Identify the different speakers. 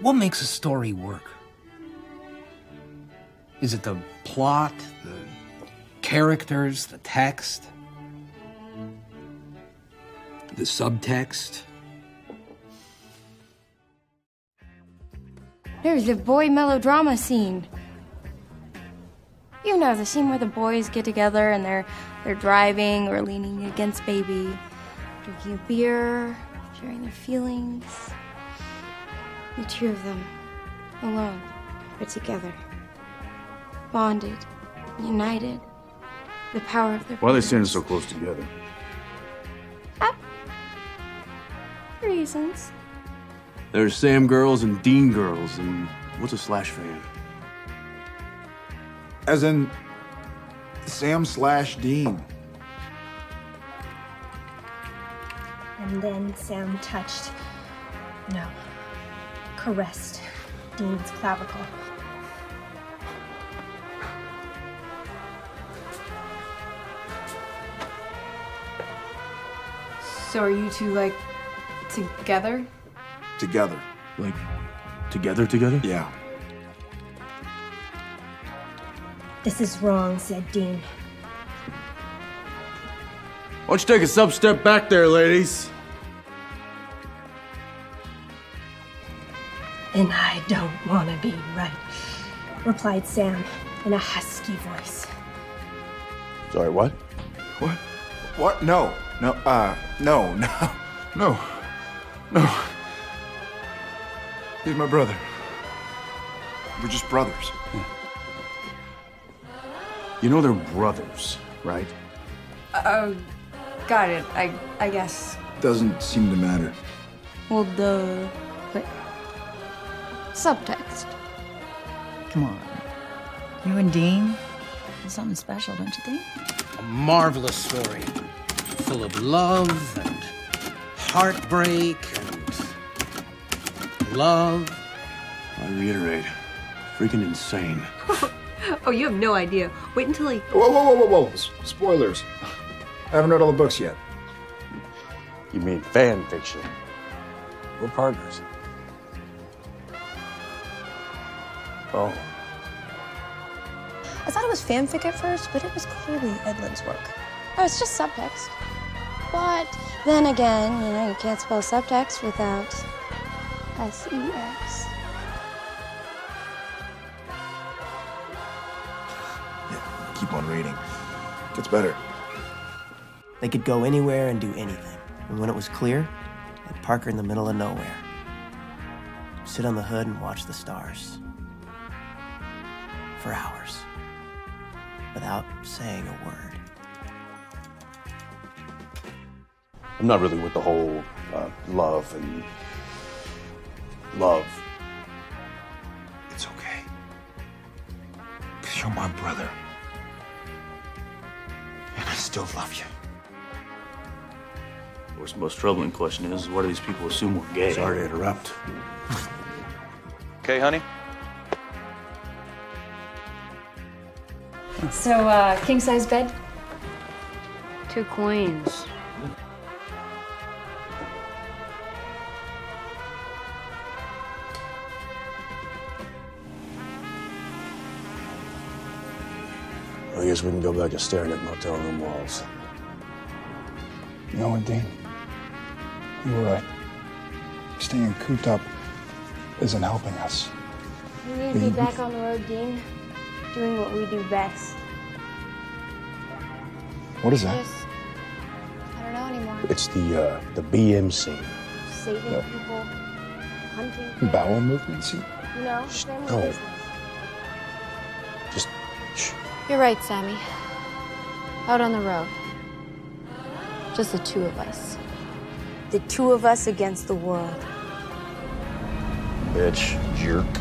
Speaker 1: What makes a story work? Is it the plot, the characters, the text, the subtext?
Speaker 2: There's the boy melodrama scene. You know, the scene where the boys get together and they're they're driving or leaning against baby, drinking a beer, sharing their feelings. The two of them, alone, but together. Bonded, united. The power of their
Speaker 3: Why are they standing so close together? Ah.
Speaker 2: reasons.
Speaker 3: There's Sam girls and Dean girls, and what's a Slash fan?
Speaker 4: As in Sam slash Dean.
Speaker 5: And then Sam touched, no, caressed Dean's clavicle.
Speaker 6: So are you two like together?
Speaker 4: Together.
Speaker 3: Like, together, together?
Speaker 4: Yeah.
Speaker 5: This is wrong, said Dean.
Speaker 3: Why don't you take a sub step back there, ladies?
Speaker 5: And I don't want to be right, replied Sam in a husky voice.
Speaker 3: Sorry, what?
Speaker 4: What? What? No. No. Uh. No. No. No. No. He's my brother. We're just brothers.
Speaker 3: You know they're brothers, right?
Speaker 6: Oh, got it. I I guess.
Speaker 4: Doesn't seem to matter.
Speaker 2: Well, duh. But subtext.
Speaker 7: Come on. You and Dean? Something special, don't you think?
Speaker 1: A marvelous story, full of love and heartbreak and love.
Speaker 3: I reiterate, freaking insane.
Speaker 6: Oh, you have no idea. Wait until he.
Speaker 4: Whoa, whoa, whoa, whoa, whoa! S- Spoilers. I haven't read all the books yet.
Speaker 8: You mean fan fiction? We're partners. Oh,
Speaker 9: I thought it was fanfic at first, but it was clearly Edlund's work.
Speaker 2: Oh, it's just subtext. But then again, you know, you can't spell subtext without S E X.
Speaker 4: Yeah, keep on reading. It Gets better.
Speaker 10: They could go anywhere and do anything. And when it was clear, they'd park her in the middle of nowhere. Sit on the hood and watch the stars. For hours. Without saying a word.
Speaker 8: I'm not really with the whole uh, love and love.
Speaker 4: It's okay. Because you're my brother. And I still love you.
Speaker 3: Of course, the most troubling question is, why do these people assume we're gay?
Speaker 8: Sorry to interrupt.
Speaker 11: Okay, honey?
Speaker 6: So, uh, king size bed?
Speaker 12: Two queens.
Speaker 8: I guess we can go back to staring at motel room walls.
Speaker 13: No, know what, Dean? You were right. Staying cooped up isn't helping us.
Speaker 2: We need to be back on the road, Dean. Doing what we do best.
Speaker 13: What is that?
Speaker 2: Just, I don't know anymore.
Speaker 8: It's the uh, the BMC.
Speaker 2: Saving people, hunting.
Speaker 13: Bowel movement, see?
Speaker 2: You know,
Speaker 8: no.
Speaker 2: business.
Speaker 8: Just shh.
Speaker 9: You're right, Sammy. Out on the road. Just the two of us.
Speaker 2: The two of us against the world.
Speaker 8: Bitch, jerk.